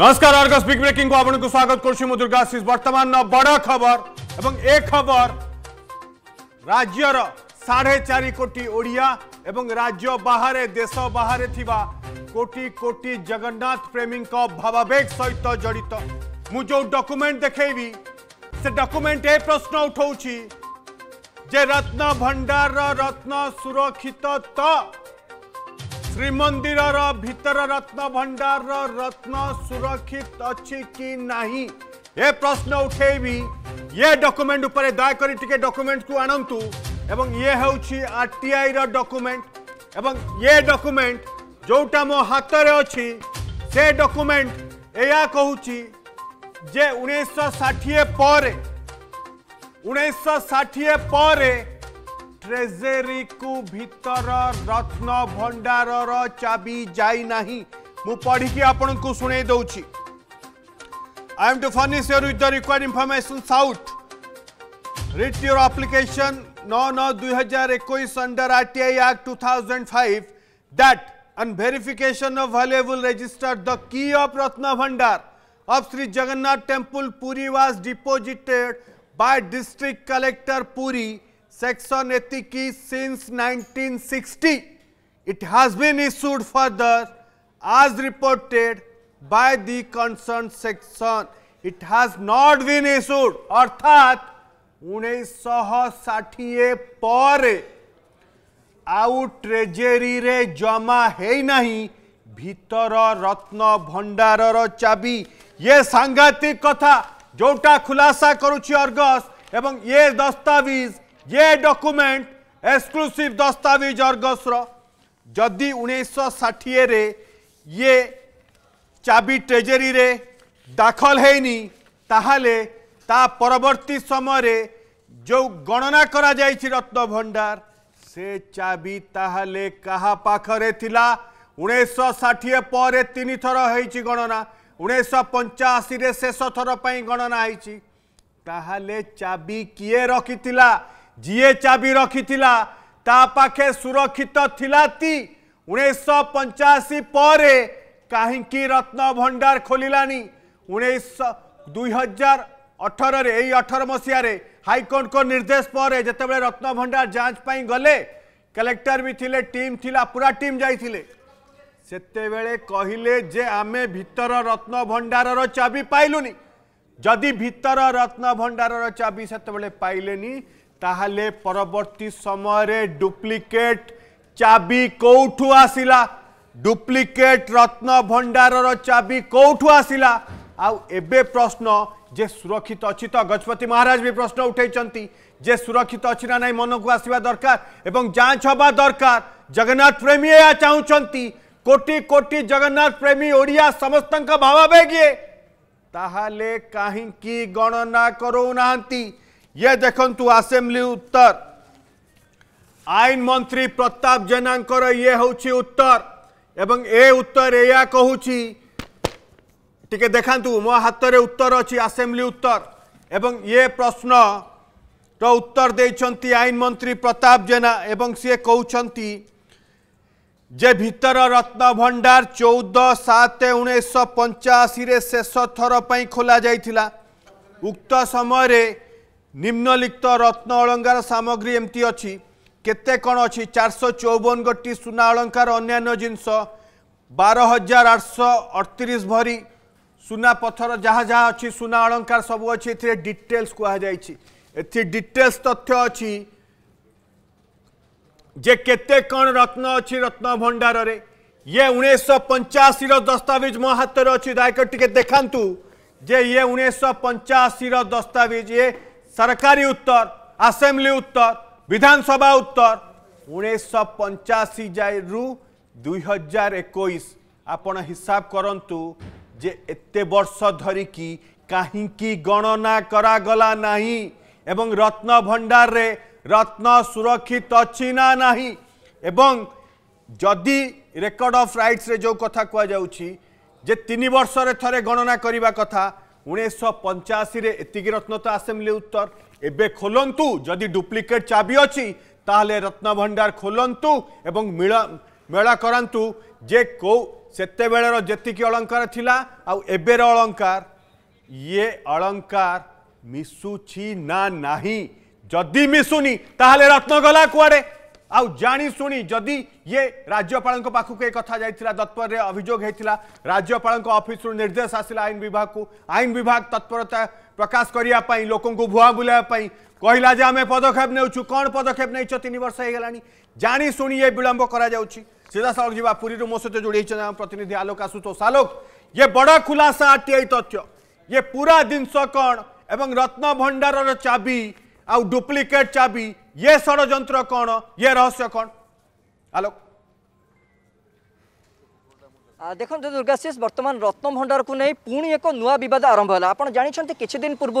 नमस्कार Argus big breaking को आपन तो स्वागत करछु दुर्गाशीष वर्तमान बड़ा खबर एवं ए खबर राज्य रो 4.5 कोटी ओडिया एवं राज्य बाहर देश बाहर थीबा कोटी कोटी जगन्नाथ प्रेमी भावाबेग सहित जड़ित मु जो डॉक्यूमेंट देखैबी से डॉक्यूमेंट ए प्रश्न उठौछि रत्न भंडार रत्न सुरक्षित तो श्रीमंदिर भितर रत्न भंडार रत्न सुरक्षित अच्छी कि नहीं ये प्रश्न उठे भी ये डॉक्यूमेंट उपर दयाकोरी टिके डॉक्यूमेंट को आनंतु एवं ये हूँ आर टी आई डॉक्यूमेंट एवं ये डॉक्यूमेंट जोटा मो हाथ में अच्छी से डॉक्यूमेंट या कहूँ जे उन्नीस षाठी पर उन्नीस षाठी पर ट्रेजेरी को भीतर रत्न भंडार चाबी जाई नाही मु पढ़ी की आपन को सुने दउची I am to furnish your with the required information south writ your application 9 2021 under RTI act 2005 that and verification of valuable register the key of ratna bhandar of sri jagannath temple puri was deposited by district collector puri section 80 since 1960. It has been issued further as reported by the concerned section. It has not been issued अर्थात उन्नीस षाठी पर आउ treasury रे जमा है नहीं ভিতর রত্ন ভণ্ডারর চাবি ইয়ে সাংঘাতিক কথা যেটা খুলাসা করুছি অর্গস এবং ইয়ে দস্তাবিজ ये डॉक्यूमेंट एक्सक्लूसिव दस्तावेज अर्गस जदि उन्नीस ये चाबी ट्रेजेरी रे दाखल हैनी ताहले ता परवर्ती समय जो गणना करा जाई रत्न भंडार से चाबी ताहले कहा पाखरे थिला उन्नीस तीन थर हो गणना उन्नीस पंचाशी शेष थर पर गणना होती चाबी किए रखी ଯିଏ ଚାବି ରଖିଥିଲା ତା ପାଖେ ସୁରକ୍ଷିତ ଥିଲା ତି ଉଣେଇଶହ ପଞ୍ଚାଅଶୀ ପରେ କାହିଁକି ରତ୍ନ ଭଣ୍ଡାର ଖୋଲିଲାନି ଉଣେଇଶହ ଦୁଇ ହଜାର ଅଠରରେ ଏଇ ଅଠର ମସିହାରେ ହାଇକୋର୍ଟଙ୍କ ନିର୍ଦ୍ଦେଶ ପରେ ଯେତେବେଳେ ରତ୍ନ ଭଣ୍ଡାର ଯାଞ୍ଚ ପାଇଁ ଗଲେ କଲେକ୍ଟର ବି ଥିଲେ ଟିମ୍ ଥିଲା ପୁରା ଟିମ୍ ଯାଇଥିଲେ ସେତେବେଳେ କହିଲେ ଯେ ଆମେ ଭିତର ରତ୍ନ ଭଣ୍ଡାରର ଚାବି ପାଇଲୁନି ଯଦି ଭିତର ରତ୍ନ ଭଣ୍ଡାରର ଚାବି ସେତେବେଳେ ପାଇଲେନି তাহলে পরবর্তী সময় রে ডুপ্লিকেট চাবি কোঠু আসিলা ডুপ্লিকেট রত্ন ভান্ডারৰ চাবি কোঠু আসিলা আউ এবে প্রশ্ন যে সুরক্ষিত অচীত গজপতি মহারাজ বি প্রশ্ন উঠাই চন্তি যে সুরক্ষিত অচিনাই মনক আসিব দরকার এবং জাঁচ হোবা দরকার জগনাৎ প্ৰেমীয়ে চাওচন্তি কোটি কোটি জগনাৎ প্ৰেমী ওড়িয়া সমস্তଙ୍କ বাবা বেগিয়ে তহলে কাহি কি গণনা কৰো নাନ୍ତି ये देखु आसेम्बली उत्तर আইন মন্ত্রী প্রতাপ জেনাঙ্কর ইয়ে হচ্ছে উত্তর এবং এ উত্তর এয়া কুচি টিকে দেখান্তু মো হাতরে উত্তর অছি আসেম্বলি উত্তর এবং ইয়ে প্রশ্ন উত্তর দিয়েছেন আইন মন্ত্রী প্রতাপ জেনা এবং সি কৌছন্তি যে ভিতর রত্ন ভণ্ডার চৌদ সাত উনিশশো পঞ্চাশি শেষ থর পাই খোলা যাইছিলা উক্ত সময় নিম্নলিখিত রত্ন অলঙ্কার সামগ্রী এমতি অছি কেতে কোণ অছি চারশো চৌবন গোটি সুনা অলঙ্কার অন্যান্য জিনিস বার হাজার আটশো অড়তিশ ভরি সুনা পথর যা যা অছি সুনা অলঙ্কার সবু অছি এতে ডিটেলস কুহযাইছি এতে ডিটেলস তথ্য অছি যে কেতে কোণ রত্ন অছি রত্ন ভণ্ডারে ये उन्नीस पंचाशी दस्तावेज मो हाथ अच्छी दायक टी देखा जे ये उन्नीस पंचाशी दस्तावेज ये सरकारी उत्तर आसेम्बली उत्तर विधानसभा उत्तर उन्नीस पंचाशी रु दुई हजार एक आपण हिसाब करूँ जे एत वर्ष धरिकी कहीं गणना करागला ना एवं रत्न भंडार रे रत्न सुरक्षित अच्छी ना ना एवं जदि रेकर्ड अफ रईट्स जो कथा कहु जे तीन वर्ष रे थे गणना करने कथा ଉଣେଇଶହ ପଞ୍ଚାଅଶୀରେ ଏତିକି ରତ୍ନ ତ ଆସେମ୍ବ୍ଲି ଉତ୍ତର ଏବେ ଖୋଲନ୍ତୁ ଯଦି ଡୁପ୍ଲିକେଟ୍ ଚାବି ଅଛି ତାହେଲେ ରତ୍ନଭଣ୍ଡାର ଖୋଲନ୍ତୁ ଏବଂ ମେଳା କରନ୍ତୁ ଯେ କେଉଁ ସେତେବେଳର ଯେତିକି ଅଳଙ୍କାର ଥିଲା ଆଉ ଏବେର ଅଳଙ୍କାର ଇଏ ଅଳଙ୍କାର ମିଶୁଛି ନା ନାହିଁ ଯଦି ମିଶୁନି ତାହେଲେ ରତ୍ନ ଗଲା କୁଆଡ଼େ आशु जदि ये राज्यपाल पाखक एक कथा जाता तत्पर अभोग होता राज्यपाल अफिस निर्देश आसला आईन विभाग को आईन विभाग तत्परता प्रकाश करने लोक भुआ बुलाई कहला जे आम पदक्षेप ने कौन पदक्षेप नहीं तीन वर्ष होगा ये विलंब कर सीधा साल जी पुरी मो सहित आम प्रतिनिधि आलोक आशुतोष आलोक ये बड़ खुलासा आरटीआई तथ्य ये पूरा जिनस कौन एवं रत्न भंडार चाबी आउ डुप्लिकेट चाबी ये षड़ कौन ये रहस्य कौन आलोक দেখুন দুর্গাশিষ বর্তমান রত্নভণ্ডারকু নেই পুঁ এক নূয়া বিবাদ আরম্ভ হল আপনার জাঁচান কিছুদিন পূর্ব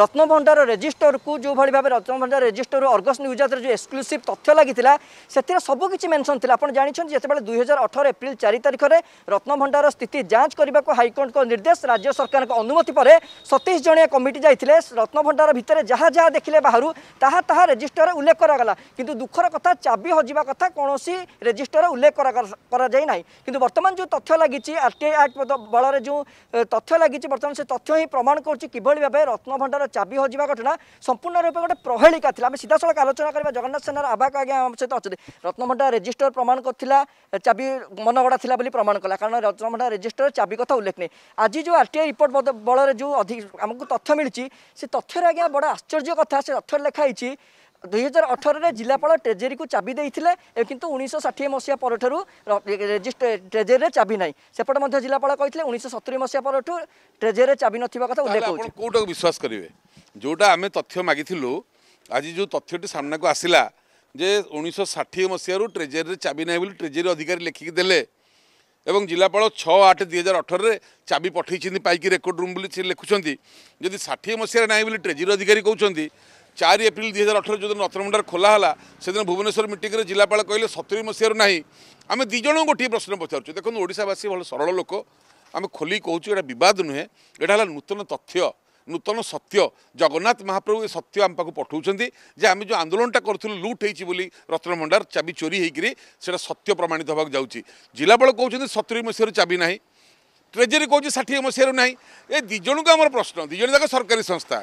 রত্নভণ্ডার রেজিষ্টরকু যেভাবে ভাবে রত্নভণ্ডার রেজিষ্টর অর্গস নিউজাতর যে এক্সক্লুসিভ তথ্য লাগিলা সেতির সবুকিছি মেনশন লা আপনার জাঁচান যেতবে দুই হাজার অঠর এপ্রিল চারি তারিখে রত্নভণ্ডার স্থিতি যাঞ্চ করা হাইকোর্টক নির্দেশ রাজ্য সরকার অনুমতি পরে সতীশ জনীয় কমিটি যাই রত্নভণ্ডার ভিতরে যা যা দেখলে বাহু তাহা তাহা রেজিষ্টর উল্লেখ করা কিন্তু দুঃখর কথা চাবি হজিবা কথা কোণী রেজিষ্টর উল্লেখ করা যাই না কিন্তু বর্তমান যে তথ্য লাগিছে আর টি আই আক্ট বলার যে তথ্য লাগিছে বর্তমান সে তথ্য হি প্রমাণ করছে কিভাবে ভাবে রত্নভণ্ডার চাবি হজিবা ঘটনা সম্পূর্ণ রূপে গোটে প্রহেলিকা লা আমি সিধাসলখ আলোচনা করা জগন্নাথ সেনার আবাক আজ্ঞা আমার সহ অনেক রত্নভণ্ডার রেজিষ্টর প্রমাণ করা চাবি মনগড়া লা বলে প্রমাণ কলা কারণ রত্নভণ্ডার রেজিষ্টর চাবি কথা উল্লেখ নেই আজ যে আর টি আই রিপোর্ট বলার যে অধিক আমি তথ্য মিলছে সে তথ্যের আজ্ঞা বড় আশ্চর্য কথা সে তথ্য লেখা হয়েছে ଦୁଇ ହଜାର ଅଠରରେ ଜିଲ୍ଲାପାଳ ଟ୍ରେଜେରୀକୁ ଚାବି ଦେଇଥିଲେ କିନ୍ତୁ ଉଣେଇଶହ ଷାଠିଏ ମସିହା ପରଠାରୁ ଟ୍ରେଜେରୀରେ ଚାବି ନାହିଁ ସେପଟେ ମଧ୍ୟ ଜିଲ୍ଲାପାଳ କହିଥିଲେ ଉଣେଇଶହ ସତୁରି ମସିହା ପରଠୁ ଟ୍ରେଜେରୀରେ ଚାବି ନଥିବା କଥା ଉଲ୍ଲେଖ କରୁଛି କେଉଁଟାକୁ ବିଶ୍ୱାସ କରିବେ ଯେଉଁଟା ଆମେ ତଥ୍ୟ ମାଗିଥିଲୁ ଆଜି ଯେଉଁ ତଥ୍ୟଟି ସାମ୍ନାକୁ ଆସିଲା ଯେ ଉଣେଇଶହ ଷାଠିଏ ମସିହାରୁ ଟ୍ରେଜେରୀରେ ଚାବି ନାହିଁ ବୋଲି ଟ୍ରେଜେରୀ ଅଧିକାରୀ ଲେଖିକି ଦେଲେ এবং জেলাপাল ছ আট দুই হাজার অঠরের চাবি পঠাইছেন পাইকি রেকর্ড রুম বলে সে লেখুছেন যদি ষাঠিয়ে মশায় নাই বলে ট্রেজেরি অধিকারী কৌন ଚାରି ଏପ୍ରିଲ ଦୁଇ ହଜାର ଅଠର ଯେଉଁଦିନ ରତ୍ନଭଣ୍ଡାର ଖୋଲା ହେଲା ସେଦିନ ଭୁବନେଶ୍ୱର ମିଟିଂରେ ଜିଲ୍ଲାପାଳ କହିଲେ ସତୁରି ମସିହାରୁ ନାହିଁ ଆମେ ଦୁଇ ଜଣଙ୍କୁ ଗୋଟିଏ ପ୍ରଶ୍ନ ପଚାରୁଛୁ ଦେଖନ୍ତୁ ଓଡ଼ିଶାବାସୀ ଭଲ ସରଳ ଲୋକ ଆମେ ଖୋଲିକି କହୁଛୁ ଏଇଟା ବିବାଦ ନୁହେଁ ଏଇଟା ହେଲା ନୂତନ ତଥ୍ୟ ନୂତନ ସତ୍ୟ ଜଗନ୍ନାଥ ମହାପ୍ରଭୁ ଏ ସତ୍ୟ ଆମ ପାଖକୁ ପଠାଉଛନ୍ତି ଯେ ଆମେ ଯେଉଁ ଆନ୍ଦୋଳନଟା କରୁଥିଲୁ ଲୁଟ୍ ହେଇଛି ବୋଲି ରତ୍ନଭଣ୍ଡାର ଚାବି ଚୋରି ହେଇକିରି ସେଇଟା ସତ୍ୟ ପ୍ରମାଣିତ ହେବାକୁ ଯାଉଛି ଜିଲ୍ଲାପାଳ କହୁଛନ୍ତି ସତୁରି ମସିହାରୁ ଚାବି ନାହିଁ ଟ୍ରେଜେରୀ କହୁଛି ଷାଠିଏ ମସିହାରୁ ନାହିଁ ଏ ଦୁଇ ଜଣଙ୍କୁ ଆମର ପ୍ରଶ୍ନ ଦୁଇ ଜଣ ଯାକ ସରକାରୀ ସଂସ୍ଥା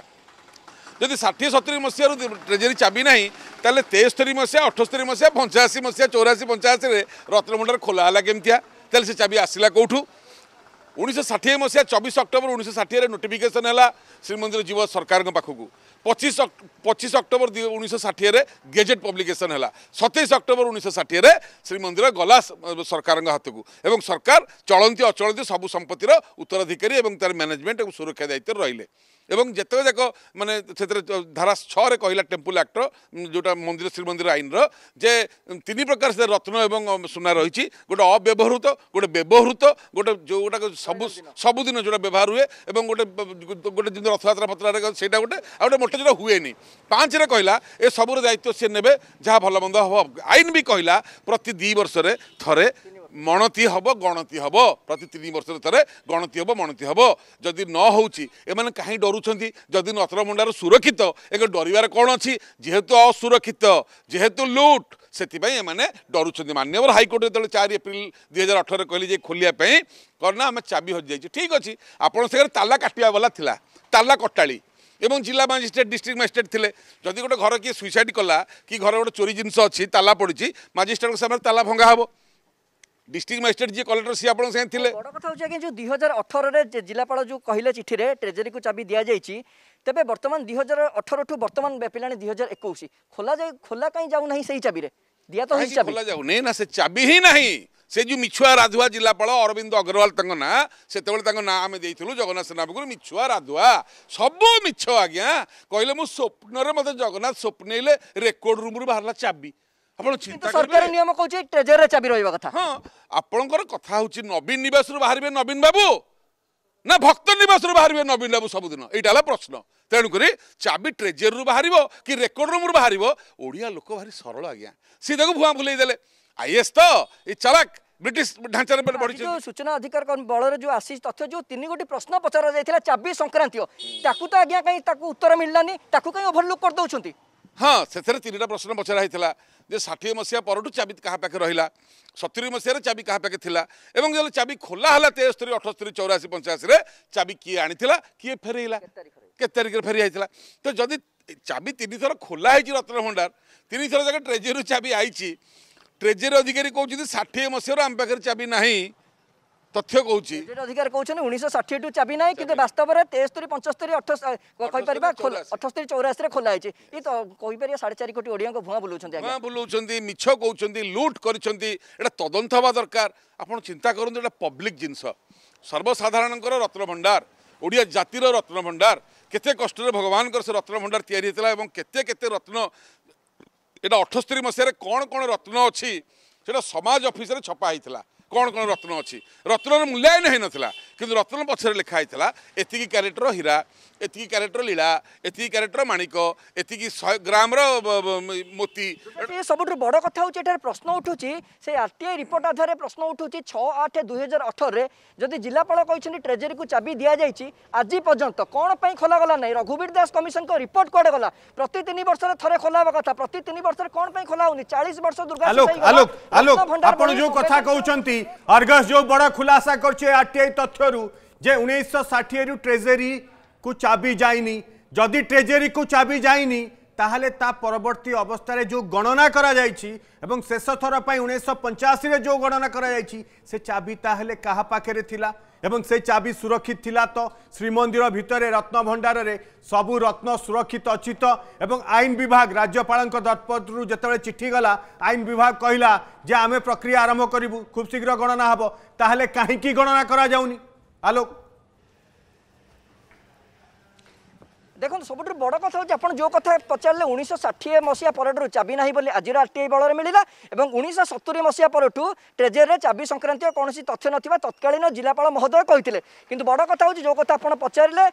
ଯଦି ଷାଠିଏ ସତୁରି ମସିହାରୁ ଟ୍ରେଜେରୀ ଚାବି ନାହିଁ ତାହେଲେ ତେସ୍ତରୀ ମସିହା ଅଠସ୍ତରୀ ମସିହା ପଞ୍ଚାଅଶୀ ମସିହା ଚଉରାଶୀ ପଞ୍ଚାଅଶୀରେ ରତ୍ନଭଣ୍ଡାର ଖୋଲା ହେଲା କେମିତିଆ ତାହେଲେ ସେ ଚାବି ଆସିଲା କେଉଁଠୁ ଉଣେଇଶହ ଷାଠିଏ ମସିହା ଚବିଶ ଅକ୍ଟୋବର ଉଣେଇଶହ ଷାଠିଏରେ ନୋଟିଫିକେସନ୍ ହେଲା ଶ୍ରୀମନ୍ଦିର ଯିବ ସରକାରଙ୍କ ପାଖକୁ ପଚିଶ ପଚିଶ ଅକ୍ଟୋବର ଉଣେଇଶହ ଷାଠିଏରେ ଗେଜେଟ୍ ପବ୍ଲିକେସନ୍ ହେଲା ସତେଇଶ ଅକ୍ଟୋବର ଉଣେଇଶହ ଷାଠିଏରେ ଶ୍ରୀମନ୍ଦିର ଗଲା ସରକାରଙ୍କ ହାତକୁ ଏବଂ ସରକାର ଚଳନ୍ତି ଅଚଳନ୍ତି ସବୁ ସମ୍ପତ୍ତିର ଉତ୍ତରାଧିକାରୀ ଏବଂ ତା'ର ମ୍ୟାନେଜମେଣ୍ଟ ଏବଂ ସୁରକ୍ଷା ଦାୟିତ୍ୱରେ ରହିଲେ এবং ଯେତେକ ଯାକ ମାନେ ସେଥିରେ ଧାରା ଛଅରେ କହିଲା ଟେମ୍ପୁଲ ଆକ୍ଟ ଯେଉଁଟା ମନ୍ଦିର ଶ୍ରୀମନ୍ଦିର ଆଇନର ଯେ ତିନି ପ୍ରକାର ସେ ରତ୍ନ ଏବଂ ସୁନା ରହିଛି ଗୋଟେ ଅବ୍ୟବହୃତ ଗୋଟେ ବ୍ୟବହୃତ ଗୋଟେ ଯେଉଁଟାକୁ ସବୁ ସବୁଦିନ ଯେଉଁଟା ବ୍ୟବହାର ହୁଏ ଏବଂ ଗୋଟେ ଗୋଟେ ଯେମିତି ରଥଯାତ୍ରା ପତ୍ରରେ ସେଇଟା ଗୋଟେ ଆଉ ଗୋଟେ ମୋଟେ ଯେଉଁଟା ହୁଏନି ପାଞ୍ଚରେ କହିଲା ଏ ସବୁର ଦାୟିତ୍ୱ ସିଏ ନେବେ ଯାହା ଭଲ ମନ୍ଦ ହେବ ଆଇନ ବି କହିଲା ପ୍ରତି ଦୁଇ ବର୍ଷରେ ଥରେ ମଣତି ହେବ ଗଣତି ହେବ ପ୍ରତି ତିନି ବର୍ଷରେ ଥରେ ଗଣତି ହେବ ମଣତି ହେବ ଯଦି ନ ହେଉଛି ଏମାନେ କାହିଁ ଡରୁଛନ୍ତି ଯଦି ନଥରମୁଣ୍ଡାର ସୁରକ୍ଷିତ ଏକ ଡରିବାର କ'ଣ ଅଛି ଯେହେତୁ ଅସୁରକ୍ଷିତ ଯେହେତୁ ଲୁଟ୍ ସେଥିପାଇଁ ଏମାନେ ଡରୁଛନ୍ତି ମାନ୍ୟବର ହାଇକୋର୍ଟ ଯେତେବେଳେ ଚାରି ଏପ୍ରିଲ ଦୁଇ ହଜାର ଅଠରରେ କହିଲେ ଯେ ଖୋଲିବା ପାଇଁ କ'ଣ ନା ଆମେ ଚାବି ହଜିଯାଇଛି ଠିକ୍ ଅଛି ଆପଣଙ୍କ ସାଙ୍ଗରେ ତାଲା କାଟିବା ବାଲା ଥିଲା ତାଲା କଟାଳି এবং জেলা ম্যাজিষ্ট্রেট ডিস্ট্রিক্ট ম্যাজিষ্ট্রেট লে যদি গোটে ঘর কি সুইসাইড কলা কি ঘরে গোটে চোরি জিনিস অছি তালা পড়ছে ম্যাজিষ্ট্রেট সামনে তালা ভঙ্গা হব ডিস্ট্রিক্ট ম্যাজিস্ট্রেট যে কলেক্টর সি আপনার সাথে লে বড় কথা হচ্ছে আজ্ঞা যে দুই হাজার অঠরের জেলাপাল যে কহিলে চিঠিরে ট্রেজেরি কু চাবি দিয়া যাইছি তবে বর্তমান দুই হাজার অঠর ঠু বর্তমান ব্যাপিলা দুই হাজার একুশ খোলা যাই খোলা কাই যাও না সেই চাবি দিয়া তো খোলা যাও নেই না সে চাবি হি না সে যে মিছুয়া রাধুয়া জেলাপাল অরবিন্দ অগ্রওয়াল তাঙ্ক না সেতবে তাঙ্ক না আমি দিয়েছিল জগন্নাথ সেনাপগুরু মিছুয়া রাধুয়া সবু মিছ আজ্ঞা কহিলে মু স্বপ্নরে মতো জগন্নাথ স্বপ্নেইলে রেকর্ড রুম্রু বাহার চাবি ଆପଣ ଚିନ୍ତା ସରକାର ନିୟମ କହୁଛି ଟ୍ରେଜରରେ ଚାବି ରହିବା କଥା ହଁ ଆପଣଙ୍କର କଥା ହେଉଛି ନବୀନ ନିବାସରୁ ବାହାରିବେ ନବୀନ ବାବୁ ନା ଭକ୍ତ ନିବାସରୁ ବାହାରିବେ ନବୀନ ବାବୁ ସବୁଦିନ ଏଇଟା ହେଲା ପ୍ରଶ୍ନ ତେଣୁକରି ଚାବି ଟ୍ରେଜେରୀରୁ ବାହାରିବ କି ରେକର୍ଡ ରୁମ୍ରୁ ବାହାରିବ ଓଡ଼ିଆ ଲୋକ ଭାରି ସରଳ ଆଜ୍ଞା ସିଏ ତାକୁ ଭୁଆଁ ଭୁଲେଇ ଦେଲେ ଆଇଏସ୍ ତ ଏଇ ଚାଲାକ ବ୍ରିଟିଶ ଢାଞ୍ଚାରେ ବଢ଼ିଛି ସୂଚନା ଅଧିକାର ବଳରେ ଯେଉଁ ଆସିଛି ତଥ୍ୟ ଯେଉଁ ତିନି ଗୋଟି ପ୍ରଶ୍ନ ପଚରା ଯାଇଥିଲା ଚାବି ସଂକ୍ରାନ୍ତୀୟ ତାକୁ ତ ଆଜ୍ଞା କାହିଁ ତାକୁ ଉତ୍ତର ମିଳିଲାନି ତାକୁ କାହିଁ ଓଭରଲୁକ୍ କରିଦେଉଛନ୍ତି ହଁ ସେଥିରେ ତିନିଟା ପ୍ରଶ୍ନ ପଚରା ହେଇଥିଲା ଯେ ଷାଠିଏ ମସିହା ପରଠୁ ଚାବି କାହା ପାଖେ ରହିଲା ସତୁରି ମସିହାରେ ଚାବି କାହା ପାଖେ ଥିଲା ଏବଂ ଯେତେବେଳେ ଚାବି ଖୋଲା ହେଲା ତେସ୍ତରୀ ଅଠସ୍ତରୀ ଚଉରାଶୀ ପଞ୍ଚାଅଶୀରେ ଚାବି କିଏ ଆଣିଥିଲା କିଏ ଫେରେଇଲା କେତେ ତାରିଖରେ ଫେରି ଯାଇଥିଲା ତ ଯଦି ଚାବି ତିନିଥର ଖୋଲା ହେଇଛି ରତ୍ନଭଣ୍ଡାର ତିନିଥର ଯାକ ଟ୍ରେଜେରୀରୁ ଚାବି ଆଇଛି ଟ୍ରେଜେରୀ ଅଧିକାରୀ କହୁଛନ୍ତି ଷାଠିଏ ମସିହାରୁ ଆମ ପାଖରେ ଚାବି ନାହିଁ ତଥ୍ୟ କହୁଛି ଅଧିକାର କହୁଛନ୍ତି ଉଣେଇଶହ ଷାଠିଏ ଠୁ ଚାବି ନାହିଁ କିନ୍ତୁ ବାସ୍ତବରେ ତେସ୍ତରୀ ପଞ୍ଚସ୍ତରୀ କହିପାରିବା ଅଠସ୍ତରୀ ଚଉରାଶୀରେ ଖୋଲା ହେଇଛି ଏ ତ କହିପାରିବା ସାଢେ ଚାରି କୋଟି ଓଡ଼ିଆଙ୍କ ଭୂଆଁ ବୁଲାଉଛନ୍ତି ଭୂଆଁ ବୁଲାଉଛନ୍ତି ମିଛ କହୁଛନ୍ତି ଲୁଟ୍ କରିଛନ୍ତି ଏଇଟା ତଦନ୍ତ ହେବା ଦରକାର ଆପଣ ଚିନ୍ତା କରନ୍ତୁ ଏଇଟା ପବ୍ଲିକ୍ ଜିନିଷ ସର୍ବସାଧାରଣଙ୍କର ରତ୍ନଭଣ୍ଡାର ଓଡ଼ିଆ ଜାତିର ରତ୍ନଭଣ୍ଡାର କେତେ କଷ୍ଟରେ ଭଗବାନଙ୍କର ସେ ରତ୍ନଭଣ୍ଡାର ତିଆରି ହେଇଥିଲା ଏବଂ କେତେ କେତେ ରତ୍ନ ଏଇଟା ଅଠସ୍ତରୀ ମସିହାରେ କ'ଣ କ'ଣ ରତ୍ନ ଅଛି ସେଇଟା ସମାଜ ଅଫିସରେ ଛପା ହେଇଥିଲା କ'ଣ କ'ଣ ରତ୍ନ ଅଛି ରତ୍ନର ମୂଲ୍ୟାୟନ ହୋଇନଥିଲା କିନ୍ତୁ ରତ୍ନ ପଛରେ ଲେଖା ହେଇଥିଲା ଏତିକି କ୍ୟାରେଟ୍ର ହୀରା ଏତିକି କ୍ୟାରେଟ୍ର ଲୀଳା ଏତିକି କ୍ୟାରେଟ୍ର ମାଣିକ ଏତିକି ଶହେ ଗ୍ରାମର ମୋତି ସବୁଠୁ ବଡ଼ କଥା ହେଉଛି ଏଠାରେ ପ୍ରଶ୍ନ ଉଠୁଛି ସେ ଆର୍ ଟି ଆଇ ରିପୋର୍ଟ ଆଧାରରେ ପ୍ରଶ୍ନ ଉଠୁଛି ଛଅ ଆଠ ଦୁଇ ହଜାର ଅଠରରେ ଯଦି ଜିଲ୍ଲାପାଳ କହିଛନ୍ତି ଟ୍ରେଜେରୀକୁ ଚାବି ଦିଆଯାଇଛି ଆଜି ପର୍ଯ୍ୟନ୍ତ କ'ଣ ପାଇଁ ଖୋଲାଗଲା ନାହିଁ ରଘୁବୀର ଦାସ କମିଶନଙ୍କ ରିପୋର୍ଟ କୁଆଡ଼େ ଗଲା ପ୍ରତି ତିନି ବର୍ଷରେ ଥରେ ଖୋଲା ହେବା କଥା ପ୍ରତି ତିନି ବର୍ଷରେ କ'ଣ ପାଇଁ ଖୋଲା ହେଉନି ଚାଳିଶ ବର୍ଷ ଦୁର୍ଗା ଆପଣ ଯେଉଁ କଥା କହୁଛନ୍ତି अर्गस जो बड़ खुलासा कर आरटीआई तथ्य रु उठी रु ट्रेजेरी को चाबी जाइनी जदि ट्रेजेरी को चाबी जाइनी ताहले ता परवर्त अवस्था जो गणना करा एवं शेष थर पर उन्नीस पंचाशी जो गणना करा से चाबी ताहले कहा पाखे थिला এবং সেই চাবি সুরক্ষিত লা তো শ্রীমন্দির ভিতরে রত্নভণ্ডারে সবু রত্ন সুরক্ষিত অছি তো এবং আইন বিভাগ রাজ্যপাল দরপত্রু যেতবে চিঠি গলা আইন বিভাগ কহিলা যে আমি প্রক্রিয়া আরম্ভ করবু খুব শীঘ্র গণনা হব তাহলে কী গণনা করা যাওনি আলোক দেখুন সবুঠু বড় কথা হচ্ছে আপনার যে কথা পচারে উনিশশো ষাঠিয়ে মশিয়া পরঠু চাবি না বলে আজ আর টিআই বলরে মিলা এবং উনিশশো সতুরি মশিয়া পরঠু ট্রেজেরি চাবি সংক্রান্তীয় কোণী তথ্য নথিবা তৎকালীন জেলাপাল মহোদয় কে কিন্তু বড় কথা হচ্ছে যে কথা আপনার পচারে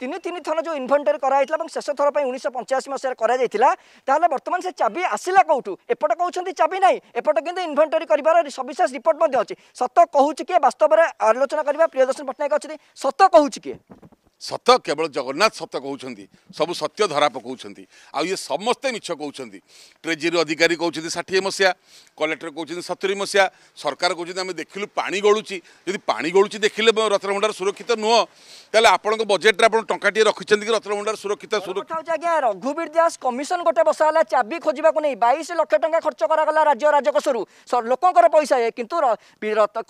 তিন তিন থর যে ইনভেন্টারি করা হয়েছিল এবং শেষ থর উনিশশো পঞ্চাশি মশায় করা যাই তাহলে বর্তমানে সে চাবি আসলে কোটু এপট কৌন চাবি না এপট কিন্তু ইনভেন্টারি করবার সবিশেষ রিপোর্ট অনেক সত কুচি কি বাস্তবের আলোচনা করা প্রিয়দর্শন পট্টনাক অত কুচি কি ସତ କେବଳ ଜଗନ୍ନାଥ ସତ କହୁଛନ୍ତି ସବୁ ସତ୍ୟ ଧରା ପକାଉଛନ୍ତି ଆଉ ଇଏ ସମସ୍ତେ ମିଛ କହୁଛନ୍ତି ଟ୍ରେଜେରୀ ଅଧିକାରୀ କହୁଛନ୍ତି ଷାଠିଏ ମସିହା କଲେକ୍ଟର କହୁଛନ୍ତି ସତୁରି ମସିହା ସରକାର କହୁଛନ୍ତି ଆମେ ଦେଖିଲୁ ପାଣି ଗଳୁଛି ଯଦି ପାଣି ଗଳୁଛି ଦେଖିଲେ ରତ୍ନଭଣ୍ଡାର ସୁରକ୍ଷିତ ନୁହଁ ତାହେଲେ ଆପଣଙ୍କ ବଜେଟ୍ରେ ଆପଣ ଟଙ୍କାଟିଏ ରଖିଛନ୍ତି କି ରତ୍ନଭଣ୍ଡାର ସୁରକ୍ଷିତ ହେଉଛି ଆଜ୍ଞା ରଘୁବୀର ଦାସ କମିଶନ ଗୋଟେ ବସା ହେଲା ଚାବି ଖୋଜିବାକୁ ନେଇ ବାଇଶ ଲକ୍ଷ ଟଙ୍କା ଖର୍ଚ୍ଚ କରାଗଲା ରାଜ୍ୟ ରାଜକୋଷରୁ ଲୋକଙ୍କର ପଇସା ଏ କିନ୍ତୁ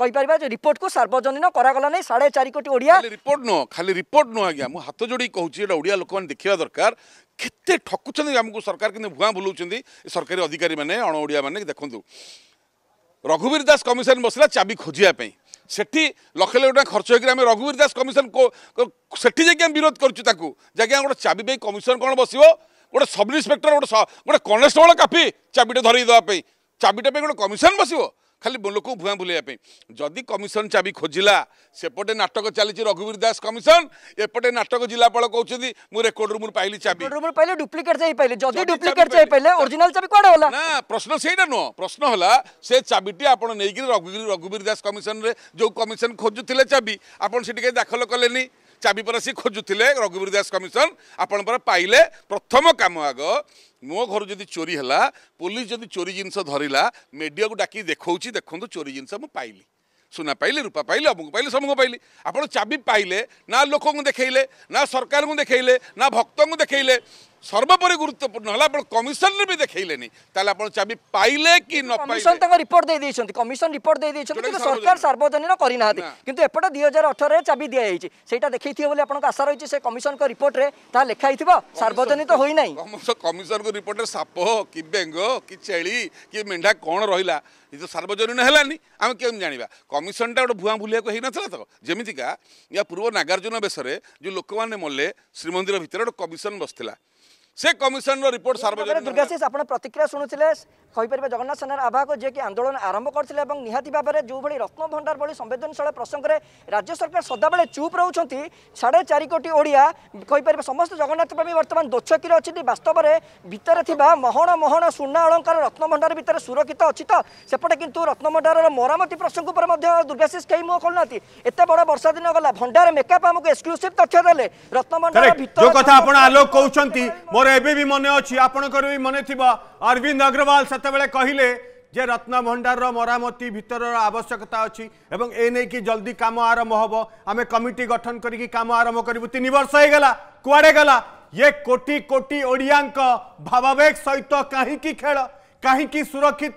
କହିପାରିବା ଯେ ରିପୋର୍ଟକୁ ସାର୍ବଜନୀନ କରାଗଲା ନାହିଁ ସାଢ଼େ ଚାରି କୋଟି ଓଡ଼ିଆ ରିପୋର୍ଟ ନୁହଁ ଖାଲି ରିପୋର୍ଟ ନୁହଁ ଆଜ୍ଞା ମୁଁ ହାତ ଯୋଡ଼ି କହୁଛି ଏଇଟା ଓଡ଼ିଆ ଲୋକମାନେ ଦେଖିବା ଦରକାର କେତେ ଠକୁଛନ୍ତି ଆମକୁ ସରକାର କିନ୍ତୁ ଭୁଆଁ ବୁଲାଉଛନ୍ତି ସରକାରୀ ଅଧିକାରୀମାନେ ଅଣ ଓଡ଼ିଆମାନେ ଦେଖନ୍ତୁ ରଘୁବୀର ଦାସ କମିଶନ ବସିଲା ଚାବି ଖୋଜିବା ପାଇଁ ସେଠି ଲକ୍ଷ ଲକ୍ଷ ଟଙ୍କା ଖର୍ଚ୍ଚ ହୋଇକି ଆମେ ରଘୁବୀର ଦାସ କମିଶନ ସେଠି ଯାଇକି ଆମେ ବିରୋଧ କରୁଛୁ ତାକୁ ଯାଇକି ଗୋଟେ ଚାବି ପାଇଁ କମିଶନ କ'ଣ ବସିବ ଗୋଟେ ସବ୍ ଇନ୍ସପେକ୍ଟର ଗୋଟେ ଗୋଟେ କନେଷ୍ଟବଳ କାଫି ଚାବିଟା ଧରେଇ ଦେବା ପାଇଁ ଚାବିଟା ପାଇଁ ଗୋଟେ କମିଶନ ବସିବ ଖାଲି ଲୋକଙ୍କୁ ଭୁଆଁ ବୁଲେଇବା ପାଇଁ ଯଦି କମିଶନ ଚାବି ଖୋଜିଲା ସେପଟେ ନାଟକ ଚାଲିଛି ରଘୁବୀର ଦାସ କମିଶନ ଏପଟେ ନାଟକ ଜିଲ୍ଲାପାଳ କହୁଛନ୍ତି ମୁଁ ରେକର୍ଡ ରୁମରୁ ପାଇଲି ଚାବି ପାଇଲେ ଡୁପ୍ଲିକେଟ୍ ଯାଇ ପାଇଲେ ଯଦି ଡୁପ୍ଲିକେଟ୍ ଯାଇ ପାଇଲେ ଅରିଜିନାଲ ଚାବି କୁଆଡ଼େ ହେଲା ନା ପ୍ରଶ୍ନ ସେଇଟା ନୁହଁ ପ୍ରଶ୍ନ ହେଲା ସେ ଚାବିଟି ଆପଣ ନେଇକିରି ରଘୁବୀର ରଘୁବୀର ଦାସ କମିଶନରେ ଯେଉଁ କମିଶନ ଖୋଜୁଥିଲେ ଚାବି ଆପଣ ସେଠି କାହିଁ ଦାଖଲ କଲେନି ଚାବି ପରା ସେ ଖୋଜୁଥିଲେ ରଘୁବୀର ଦାସ କମିଶନ ଆପଣ ପରା ପାଇଲେ ପ୍ରଥମ କାମ ଆଗ ମୋ ଘରୁ ଯଦି ଚୋରି ହେଲା ପୋଲିସ ଯଦି ଚୋରି ଜିନିଷ ଧରିଲା ମିଡ଼ିଆକୁ ଡାକି ଦେଖାଉଛି ଦେଖନ୍ତୁ ଚୋରି ଜିନିଷ ମୁଁ ପାଇଲି ସୁନା ପାଇଲି ରୂପା ପାଇଲି ଅମୁକ ପାଇଲି ସମୁକ ପାଇଲି ଆପଣ ଚାବି ପାଇଲେ ନା ଲୋକଙ୍କୁ ଦେଖେଇଲେ ନା ସରକାରଙ୍କୁ ଦେଖେଇଲେ ନା ଭକ୍ତଙ୍କୁ ଦେଖେଇଲେ সর্বোপরি গুরুত্বপূর্ণ হল আপনার কমিশনরে বি দেখাইলেনি তাহলে আপনার চাবি পাইলে কি ন কমিশন তাঙ্ক রিপোর্ট দেই দিয়েছেন কমিশন রিপোর্ট দেই দিয়েছেন কিন্তু সরকার সার্বজনীন করি না কিন্তু এপটে দুই হাজার অঠরের চাবি দিয়া হয়েছে সেইটা দেখাইথিবে বলে আপনার আশা রয়েছে সে কমিশন রিপোর্টরে তা লেখা হইথিব সার্বজনীন তো হই নাই কমিশন রিপোর্টরে সাপ কি বেঙ্গ কি চেলি কি মেন্ঢা কোন রহিলা ଏ ତ ସାର୍ବଜନୀନ ହେଲାନି ଆମେ କେମିତି ଜାଣିବା କମିଶନଟା ଗୋଟେ ଭୁଆଁ ଭୁଲିଆକୁ ହେଇନଥିଲା ତ ଯେମିତିକା ୟା ପୂର୍ବ ନାଗାର୍ଜୁନ ବେଶରେ ଯେଉଁ ଲୋକମାନେ ମଲେ ଶ୍ରୀମନ୍ଦିର ଭିତରେ ଗୋଟେ କମିଶନ ବସିଥିଲା ସେ କମିଶନର ରିପୋର୍ଟ ସାର୍ବଜନୀନ ଦୁର୍ଗାଶିଷ ଆପଣ ପ୍ରତିକ୍ରିୟା ଶୁଣୁଥିଲେ କହିପାରିବା ଜଗନ୍ନାଥ ସେନାର ଆବାହକ ଯିଏକି ଆନ୍ଦୋଳନ ଆରମ୍ଭ କରିଥିଲେ ଏବଂ ନିହାତି ଭାବରେ ଯେଉଁଭଳି ରତ୍ନଭଣ୍ଡାର ଭଳି ସମ୍ବେଦନଶୀଳ ପ୍ରସଙ୍ଗରେ ରାଜ୍ୟ ସରକାର ସଦାବେଳେ ଚୁପ୍ ରହୁଛନ୍ତି ସାଢ଼େ ଚାରି କୋଟି ଓଡ଼ିଆ କହିପାରିବା ସମସ୍ତେ ଜଗନ୍ନାଥ ପ୍ରେମୀ ବର୍ତ୍ତମାନ ଦୋଛକିରେ ଅଛନ୍ତି ବାସ୍ତବରେ ଭିତରେ ଥିବା ମହଣ ମହଣ ସୁନା ଅଳଙ୍କାର ରତ୍ନଭଣ୍ଡାର ଭିତରେ ସୁରକ୍ଷିତ ଅଛି ତ ସେପଟେ କିନ୍ତୁ ରତ୍ନଭଣ୍ଡାରର ମରାମତି ପ୍ରସଙ୍ଗ ଉପରେ ମଧ୍ୟ ଦୁର୍ଗାଶିଷ କେହି ମୁହଁ ଖୋଲୁନାହାନ୍ତି ଏତେ ବଡ଼ ବର୍ଷା ଦିନ ଗଲା ଭଣ୍ଡାର ମେକଅପ୍ ଆମକୁ ଏକ୍ସକ୍ଲୁସିଭ ତଥ୍ୟ ଦେଲେ ରତ୍ନଭଣ୍ଡାର ଭିତରେ କଥା ଆପଣ ଆଲୋକ କହୁଛନ୍ତି ମୋର ଏବେ ବି ମନେ ଅଛି ଆପଣଙ୍କର ବି ମନେ ଥିବ ଅରବିନ୍ଦ ଅଗ୍ରୱାଲ বেলে কইলে যে রত্ন ভান্ডারৰ মৰামতি ভিতৰৰ আৱশ্যকতা আছে আৰু এ নেকি জলদি কাম আৰম্ভ হব আমি কমিটি গঠন কৰি কি কাম আৰম্ভ কৰিব তিনি বছৰ হৈ গলা কুৱাৰে গলা ই এক কোটি কোটি ওডিয়ংক ভাবাবেগ সৈতে কাহি কি খেল কাহি কি সুৰক্ষিত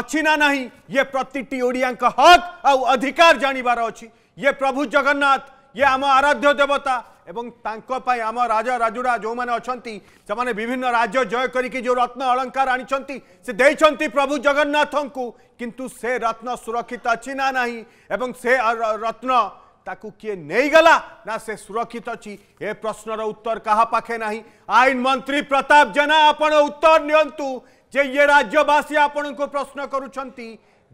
অচিনা নহয় ই প্ৰতিটি ওডিয়ংক হক আৰু অধিকাৰ জানিবাৰ আছে ই প্রভু জগন্নাথ ই আমা आराध्य দেৱতা एवं आम राजा राजुड़ा जो मैंने अच्छा से मैंने विभिन्न राज्य जय करी जो रत्न अलंकार आनी प्रभु जगन्नाथ को किंतु से रत्न सुरक्षित अच्छी ना नहीं से रत्न ताकु किए नहींगला ना से सुरक्षित अच्छी ए प्रश्नर उत्तर क्या पाखे ना आईन मंत्री प्रताप जेना आप उत्तर नियंतु जे ये राज्यवासी आपण को प्रश्न करुं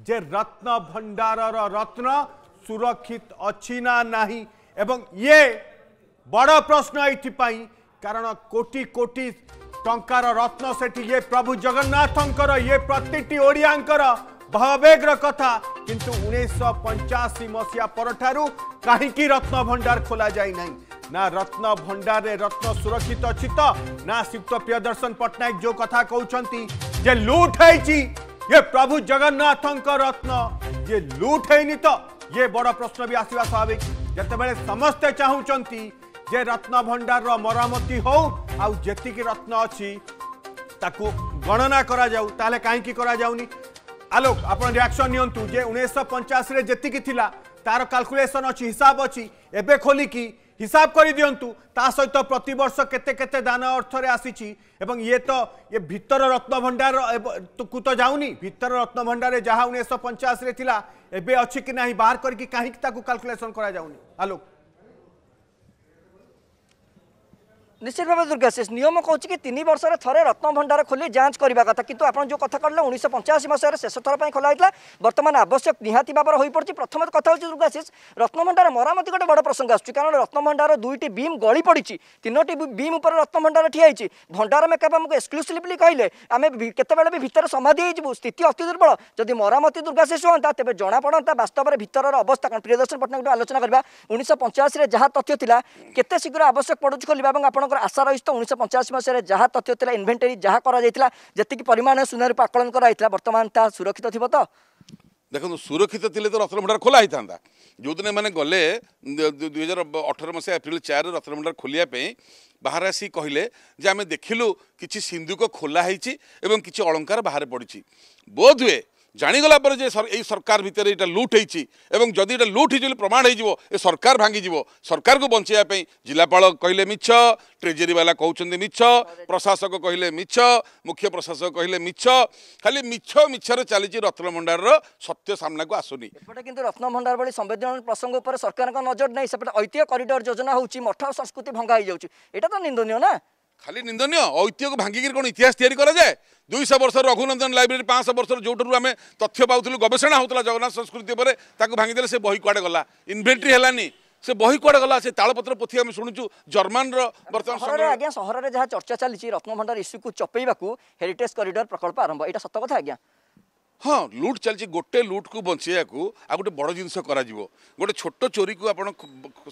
जे रत्न भंडार रत्न सुरक्षित अच्छी ना नहीं एवं ये बड़ प्रश्न ये कारण कोटि कोटि टार रत्न से ये प्रभु जगन्नाथंर ये प्रति ओर भवेग्र कथा किंतु उन्नीस पंचाशी मसीहा पर कहीं रत्न भंडार खोल जाए ना ना रत्न भंडारे रत्न सुरक्षित अच्छी तो ना सुप्त प्रिय दर्शन पट्टनायक जो कथा कहते जे लुट है ये प्रभु जगन्नाथ रत्न ये लुट है तो ये बड़ प्रश्न भी आसवा स्वाभाविक जिते समस्ते चाहती ଯେ ରତ୍ନ ଭଣ୍ଡାରର ମରାମତି ହଉ ଆଉ ଯେତିକି ରତ୍ନ ଅଛି ତାକୁ ଗଣନା କରାଯାଉ ତାହେଲେ କାହିଁକି କରାଯାଉନି ଆଲୋକ ଆପଣ ରିଆକ୍ସନ୍ ନିଅନ୍ତୁ ଯେ ଉଣେଇଶହ ପଞ୍ଚାଅଶୀରେ ଯେତିକି ଥିଲା ତାର କାଲକୁଲେସନ୍ ଅଛି ହିସାବ ଅଛି ଏବେ ଖୋଲିକି হিসাব করে দিও তা সহ প্রতবর্ষ কেতে কেতে দান অর্থরে আসিছি এবং ইয়ে তো ইয়ে ভিতর রত্নভণ্ডার কু তো যাওনি ভিতর রত্নভণ্ডারে যা উনিশশো পঞ্চাশে লা এবে অছি কি না বাহার করি কাহিকি তাকে কালকুলেসন করা যাওনি আলোক নিশ্চিত ভাবে দুর্গা শেষ নিয়ম কହୁଛି କି ତିନି ବର୍ଷରେ ଥରେ ରତ୍ନଭଣ୍ଡାର ଖୋଲି ଯାଞ୍ଚ କରିବା କଥା କିନ୍ତୁ ଆପଣ ଯେଉଁ କଥା କହିଲେ ଉଣେଇଶହ ପଞ୍ଚାଅଶୀ ମସିହାରେ ଶେଷ ଥର ପାଇଁ ଖୋଲା ହୋଇଥିଲା ବର୍ତ୍ତମାନ ଆବଶ୍ୟକ ନିହାତି ଭାବରେ ହୋଇପଡ଼ିଛି ପ୍ରଥମ କଥା ହେଉଛି ଦୁର୍ଗା ଶେଷ ରତ୍ନଭଣ୍ଡାର ମରାମତି ଗୋଟେ ବଡ଼ ପ୍ରସଙ୍ଗ ଆସୁଛି କାରଣ ରତ୍ନଭଣ୍ଡାର ଦୁଇଟି ବିମ୍ ଗଳି ପଡ଼ିଛି ତିନୋଟି ବିମ୍ ଉପରେ ରତ୍ନଭଣ୍ଡାର ଠିଆ ହେଇଛି ଭଣ୍ଡାର ମେକଅପ୍ ଆମକୁ ଏକ୍ସକ୍ଲୁସିଭଲି କହିଲେ ଆମେ କେତେବେଳେ ବି ଭିତରେ ସମାଧି ହେଇଯିବୁ ସ୍ଥିତି ଅତି ଦୁର୍ବଳ ଯଦି ମରାମତି ଦୁର୍ଗାଶେଷ ହୁଅନ୍ତା ତେବେ ଜଣାପଡ଼ନ୍ତା ବାସ୍ତବରେ ଭିତରର ଅବସ୍ଥା କ'ଣ ପ୍ରିୟଦର୍ଶନ ପଟ୍ଟନାୟକଠୁ ଆଲୋଚନା କରିବା ଉଣେଇଶହ ପଞ୍ଚାଅଶୀରେ ଯାହା ତଥ୍ୟ ଥିଲା କେତେ ଶୀଘ୍ର ଆବଶ୍ୟକ ପଡ଼ୁଛି ଖୋଲିବା ଏବଂ ଆପଣଙ୍କର ଆପଣଙ୍କର ଆଶା ରହିଛି ତ ଉଣେଇଶହ ପଞ୍ଚାଅଶୀ ମସିହାରେ ଯାହା ତଥ୍ୟ ଥିଲା ଇନଭେଣ୍ଟରୀ ଯାହା କରାଯାଇଥିଲା ଯେତିକି ପରିମାଣରେ ସୁନାରୂପା ଆକଳନ କରାଯାଇଥିଲା ବର୍ତ୍ତମାନ ତାହା ସୁରକ୍ଷିତ ଥିବ ତ ଦେଖନ୍ତୁ ସୁରକ୍ଷିତ ଥିଲେ ତ ରତ୍ନ ଭଣ୍ଡାର ଖୋଲା ହେଇଥାନ୍ତା ଯେଉଁଦିନ ଏମାନେ ଗଲେ ଦୁଇ ହଜାର ଅଠର ମସିହା ଏପ୍ରିଲ ଚାରିରେ ରତ୍ନ ଭଣ୍ଡାର ଖୋଲିବା ପାଇଁ ବାହାରେ ଆସି କହିଲେ ଯେ ଆମେ ଦେଖିଲୁ କିଛି ସିନ୍ଦୁକ ଖୋଲା ହେଇଛି ଏବଂ କିଛି ଅଳଙ୍କାର ବାହାରେ ପଡ଼ିଛି ବୋଧହୁଏ ଜାଣିଗଲା ପରେ ଯେ ଏଇ ସରକାର ଭିତରେ ଏଇଟା ଲୁଟ୍ ହେଇଛି ଏବଂ ଯଦି ଏଇଟା ଲୁଟ୍ ହେଇଛି ବୋଲି ପ୍ରମାଣ ହେଇଯିବ ଏ ସରକାର ଭାଙ୍ଗିଯିବ ସରକାରକୁ ବଞ୍ଚାଇବା ପାଇଁ ଜିଲ୍ଲାପାଳ କହିଲେ ମିଛ ଟ୍ରେଜେରୀ ବାଲା କହୁଛନ୍ତି ମିଛ ପ୍ରଶାସକ କହିଲେ ମିଛ ମୁଖ୍ୟ ପ୍ରଶାସକ କହିଲେ ମିଛ ଖାଲି ମିଛ ମିଛରେ ଚାଲିଛି ରତ୍ନଭଣ୍ଡାରର ସତ୍ୟ ସାମ୍ନାକୁ ଆସୁନି ଏପଟେ କିନ୍ତୁ ରତ୍ନଭଣ୍ଡାର ଭଳି ସମ୍ବେଦନଶୀଳ ପ୍ରସଙ୍ଗ ଉପରେ ସରକାରଙ୍କ ନଜର ନାହିଁ ସେପଟେ ଐତିହ୍ୟ କରିଡର ଯୋଜନା ହେଉଛି ମଠ ସଂସ୍କୃତି ଭଙ୍ଗା ହେଇଯାଉଛି ଏଇଟା ତ ନିନ୍ଦନୀୟ ନା ଖାଲି ନିନ୍ଦନୀୟ ଐତିହ୍ୟକୁ ଭାଙ୍ଗିକିରି କ'ଣ ଇତିହାସ ତିଆରି କରାଯାଏ ଦୁଇଶହ ବର୍ଷର ରଘୁନନ୍ଦନ ଲାଇବ୍ରେରୀ ପାଞ୍ଚଶହ ବର୍ଷର ଯେଉଁଠାରୁ ଆମେ ତଥ୍ୟ ପାଉଥିଲୁ ଗବେଷଣା ହେଉଥିଲା ଜଗନ୍ନାଥ ସଂସ୍କୃତି ଉପରେ ତାକୁ ଭାଙ୍ଗିଦେଲେ ସେ ବହି କୁଆଡ଼େ ଗଲା ଇନଭେଣ୍ଟ୍ରି ହେଲାନି ସେ ବହି କୁଆଡ଼େ ଗଲା ସେ ତାଳପତ୍ର ପୋଥି ଆମେ ଶୁଣୁଛୁ ଜର୍ମାନର ବର୍ତ୍ତମାନ ସହରରେ ଆଜ୍ଞା ସହରରେ ଯାହା ଚର୍ଚ୍ଚା ଚାଲିଛି ରତ୍ନଭଣ୍ଡାର ଇସ୍ୟୁକୁ ଚପେଇବାକୁ ହେରିଟେଜ୍ କରିଡର ପ୍ରକଳ୍ପ ଆରମ୍ଭ ଏଇଟା ସତ କଥା ଆଜ୍ଞା ହଁ ଲୁଟ୍ ଚାଲିଛି ଗୋଟେ ଲୁଟ୍କୁ ବଞ୍ଚାଇବାକୁ ଆଉ ଗୋଟେ ବଡ଼ ଜିନିଷ କରାଯିବ ଗୋଟେ ଛୋଟ ଚୋରିକୁ ଆପଣ